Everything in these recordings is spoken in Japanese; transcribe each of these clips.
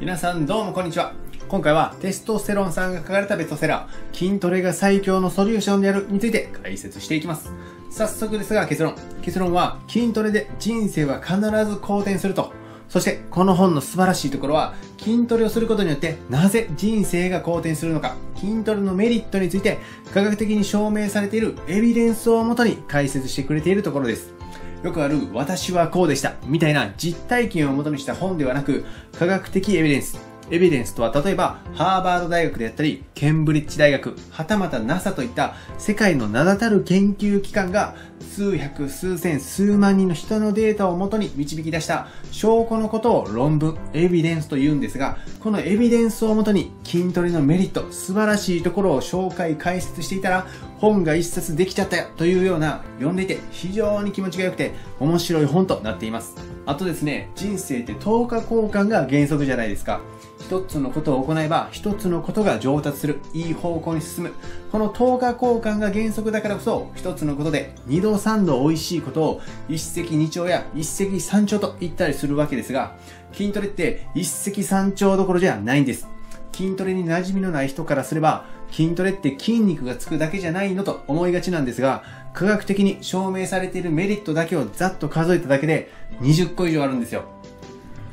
皆さんどうもこんにちは。今回はテストステロンさんが書かれたベストセラー、筋トレが最強のソリューションであるについて解説していきます。早速ですが結論。結論は筋トレで人生は必ず好転すると。そしてこの本の素晴らしいところは筋トレをすることによってなぜ人生が好転するのか、筋トレのメリットについて科学的に証明されているエビデンスをもとに解説してくれているところです。よくある私はこうでしたみたいな実体験をもとにした本ではなく科学的エビデンス。エビデンスとは例えばハーバード大学であったりケンブリッジ大学はたまた NASA といった世界の名だたる研究機関が数百数千数万人の人のデータをもとに導き出した証拠のことを論文エビデンスと言うんですがこのエビデンスをもとに筋トレのメリット素晴らしいところを紹介解説していたら本が一冊できちゃったよというような読んでいて非常に気持ちが良くて面白い本となっていますあとですね人生って10日交換が原則じゃないですか一つのことを行えば一つのことが上達する。いい方向に進む。この10日交換が原則だからこそ一つのことで二度三度美味しいことを一石二鳥や一石三鳥と言ったりするわけですが筋トレって一石三鳥どころじゃないんです。筋トレに馴染みのない人からすれば筋トレって筋肉がつくだけじゃないのと思いがちなんですが科学的に証明されているメリットだけをざっと数えただけで20個以上あるんですよ。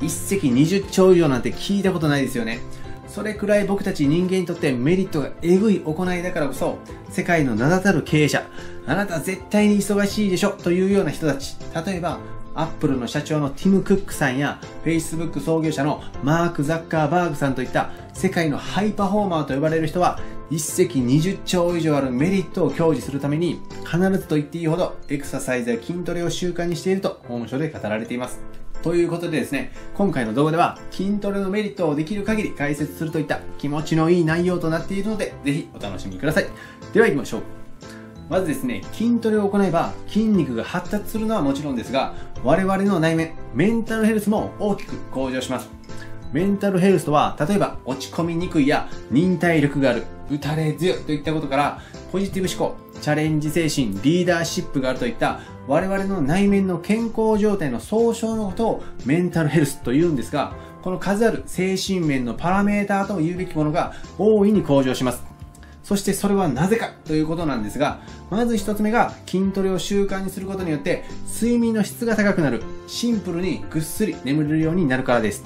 一石二十鳥以上なんて聞いたことないですよね。それくらい僕たち人間にとってメリットがえぐい行いだからこそ、世界の名だたる経営者、あなた絶対に忙しいでしょというような人たち、例えば、アップルの社長のティム・クックさんや、Facebook 創業者のマーク・ザッカーバーグさんといった世界のハイパフォーマーと呼ばれる人は、一石二十兆以上あるメリットを享受するために、必ずと言っていいほどエクササイズや筋トレを習慣にしていると本書で語られています。ということでですね、今回の動画では筋トレのメリットをできる限り解説するといった気持ちのいい内容となっているので、ぜひお楽しみください。では行きましょう。まずですね、筋トレを行えば筋肉が発達するのはもちろんですが、我々の内面、メンタルヘルスも大きく向上します。メンタルヘルスとは、例えば落ち込みにくいや忍耐力がある、打たれ強いといったことから、ポジティブ思考、チャレンジ精神、リーダーシップがあるといった我々の内面の健康状態の総称のことをメンタルヘルスと言うんですが、この数ある精神面のパラメーターとも言うべきものが大いに向上します。そしてそれはなぜかということなんですが、まず一つ目が筋トレを習慣にすることによって睡眠の質が高くなる。シンプルにぐっすり眠れるようになるからです。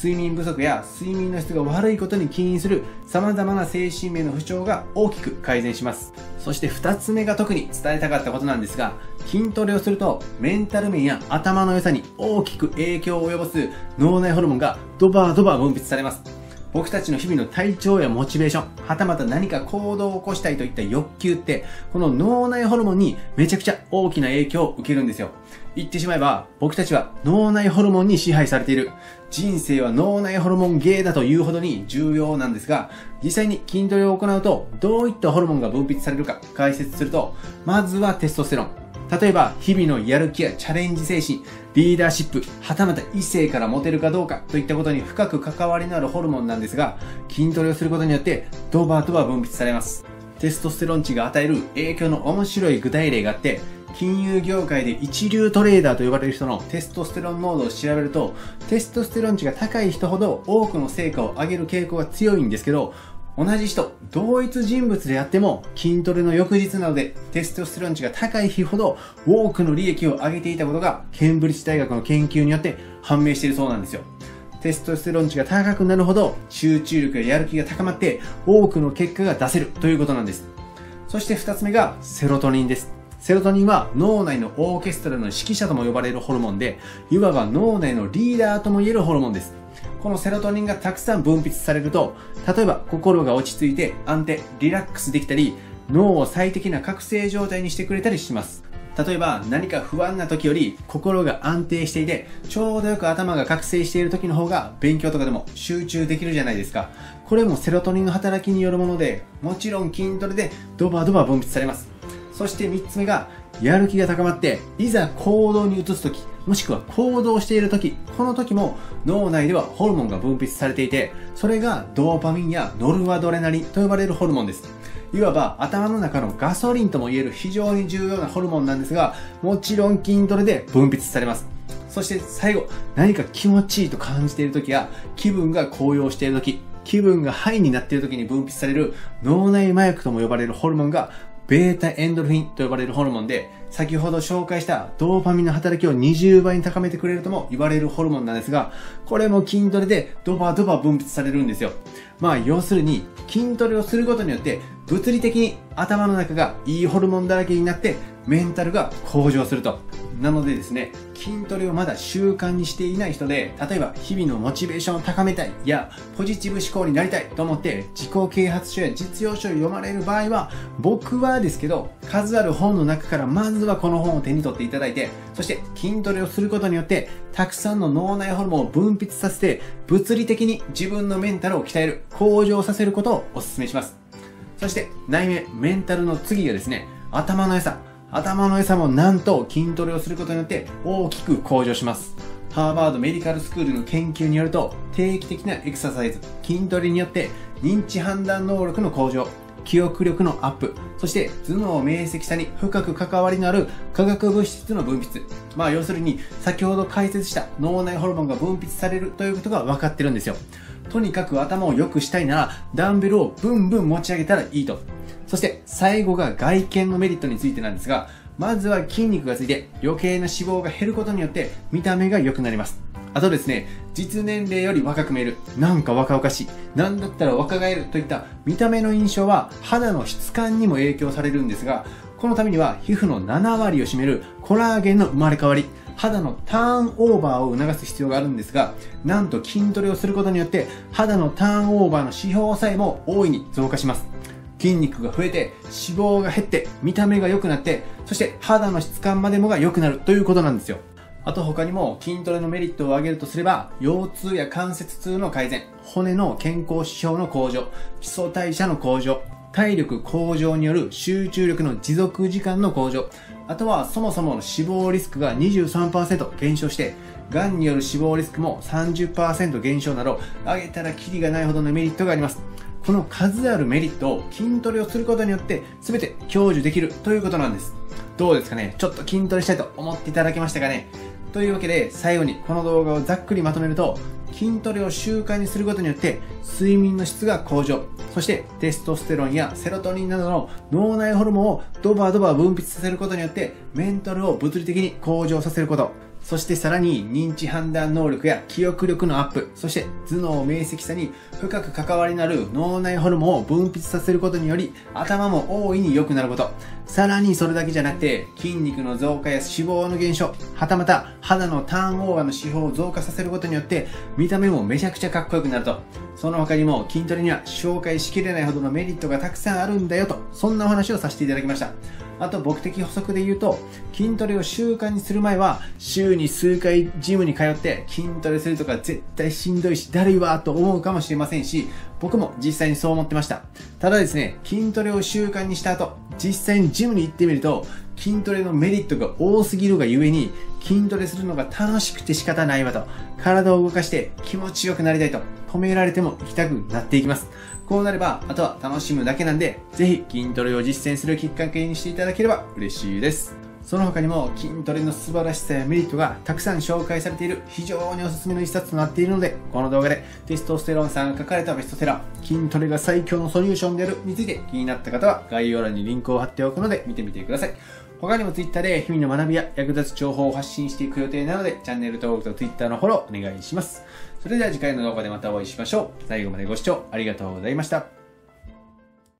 睡眠不足や睡眠の質が悪いことに起因する様々な精神面の不調が大きく改善します。そして二つ目が特に伝えたかったことなんですが、筋トレをするとメンタル面や頭の良さに大きく影響を及ぼす脳内ホルモンがドバドバ分泌されます。僕たちの日々の体調やモチベーション、はたまた何か行動を起こしたいといった欲求って、この脳内ホルモンにめちゃくちゃ大きな影響を受けるんですよ。言ってしまえば、僕たちは脳内ホルモンに支配されている。人生は脳内ホルモンゲーだというほどに重要なんですが、実際に筋トレを行うと、どういったホルモンが分泌されるか解説すると、まずはテストステロン。例えば、日々のやる気やチャレンジ精神、リーダーシップ、はたまた異性からモテるかどうかといったことに深く関わりのあるホルモンなんですが、筋トレをすることによってドバドバ分泌されます。テストステロン値が与える影響の面白い具体例があって、金融業界で一流トレーダーと呼ばれる人のテストステロン濃度を調べると、テストステロン値が高い人ほど多くの成果を上げる傾向が強いんですけど、同じ人、同一人物であっても、筋トレの翌日などでテストステロン値が高い日ほど多くの利益を上げていたことが、ケンブリッジ大学の研究によって判明しているそうなんですよ。テストステロン値が高くなるほど集中力ややる気が高まって多くの結果が出せるということなんです。そして二つ目がセロトニンです。セロトニンは脳内のオーケストラの指揮者とも呼ばれるホルモンで、いわば脳内のリーダーとも言えるホルモンです。このセロトニンがたくさん分泌されると、例えば心が落ち着いて安定、リラックスできたり、脳を最適な覚醒状態にしてくれたりします。例えば何か不安な時より心が安定していてちょうどよく頭が覚醒している時の方が勉強とかでも集中できるじゃないですかこれもセロトニンの働きによるものでもちろん筋トレでドバドバ分泌されますそして3つ目がやる気が高まっていざ行動に移す時もしくは行動している時、この時も脳内ではホルモンが分泌されていて、それがドーパミンやノルアドレナリンと呼ばれるホルモンです。いわば頭の中のガソリンとも言える非常に重要なホルモンなんですが、もちろん筋トレで分泌されます。そして最後、何か気持ちいいと感じている時や、気分が高揚している時、気分がハイになっている時に分泌される脳内麻薬とも呼ばれるホルモンがベータエンドルフィンと呼ばれるホルモンで、先ほど紹介したドーパミンの働きを20倍に高めてくれるとも言われるホルモンなんですが、これも筋トレでドバドバ分泌されるんですよ。まあ要するに筋トレをすることによって物理的に頭の中がいいホルモンだらけになってメンタルが向上すると。なのでですね、筋トレをまだ習慣にしていない人で、例えば日々のモチベーションを高めたいや、ポジティブ思考になりたいと思って自己啓発書や実用書を読まれる場合は、僕はですけど、数ある本の中からまずはこの本を手に取っていただいて、そして筋トレをすることによって、たくさんの脳内ホルモンを分泌させて、物理的に自分のメンタルを鍛える、向上させることをお勧めします。そして内面、メンタルの次がですね、頭の良さ。頭の餌もなんと筋トレをすることによって大きく向上します。ハーバードメディカルスクールの研究によると、定期的なエクササイズ、筋トレによって認知判断能力の向上、記憶力のアップ、そして頭脳明晰さに深く関わりのある化学物質の分泌。まあ要するに先ほど解説した脳内ホルモンが分泌されるということが分かってるんですよ。とにかく頭を良くしたいならダンベルをブンブン持ち上げたらいいと。そして最後が外見のメリットについてなんですが、まずは筋肉がついて余計な脂肪が減ることによって見た目が良くなります。あとですね、実年齢より若く見える、なんか若々しい、なんだったら若返るといった見た目の印象は肌の質感にも影響されるんですが、このためには皮膚の7割を占めるコラーゲンの生まれ変わり、肌のターンオーバーを促す必要があるんですが、なんと筋トレをすることによって肌のターンオーバーの指標さえも大いに増加します。筋肉が増えて、脂肪が減って、見た目が良くなって、そして肌の質感までもが良くなるということなんですよ。あと他にも筋トレのメリットを上げるとすれば、腰痛や関節痛の改善、骨の健康指標の向上、基礎代謝の向上、体力向上による集中力の持続時間の向上、あとはそもそもの死亡リスクが23%減少して、癌による死亡リスクも30%減少など、上げたらキリがないほどのメリットがあります。この数あるメリットを筋トレをすることによって全て享受できるということなんです。どうですかね？ちょっと筋トレしたいと思っていただけましたかね？というわけで最後にこの動画をざっくりまとめると筋トレを習慣にすることによって睡眠の質が向上。そしてテストステロンやセロトニンなどの脳内ホルモンをドバドバ分泌させることによってメンタルを物理的に向上させること。そしてさらに認知判断能力や記憶力のアップ、そして頭脳明晰さに深く関わりのある脳内ホルモンを分泌させることにより頭も大いに良くなること。さらにそれだけじゃなくて筋肉の増加や脂肪の減少、はたまた肌のターンオーバーの指標を増加させることによって見た目もめちゃくちゃかっこよくなると。その他にも筋トレには紹介しきれないほどのメリットがたくさんあるんだよと、そんなお話をさせていただきました。あと僕的補足で言うと、筋トレを習慣にする前は、週に数回ジムに通って筋トレするとか絶対しんどいし、だるいわと思うかもしれませんし、僕も実際にそう思ってました。ただですね、筋トレを習慣にした後、実際にジムに行ってみると、筋トレのメリットが多すぎるがゆえに、筋トレするのが楽しくて仕方ないわと、体を動かして気持ちよくなりたいと、止められても行きたくなっていきます。こうなれば、あとは楽しむだけなんで、ぜひ筋トレを実践するきっかけにしていただければ嬉しいです。その他にも筋トレの素晴らしさやメリットがたくさん紹介されている非常におすすめの一冊となっているので、この動画でテストステロンさんが書かれたベストセラー、筋トレが最強のソリューションであるについて気になった方は概要欄にリンクを貼っておくので見てみてください。他にも Twitter で日々の学びや役立つ情報を発信していく予定なので、チャンネル登録と Twitter のフォローお願いします。それでは次回の動画でまたお会いしましょう。最後までご視聴ありがとうございました。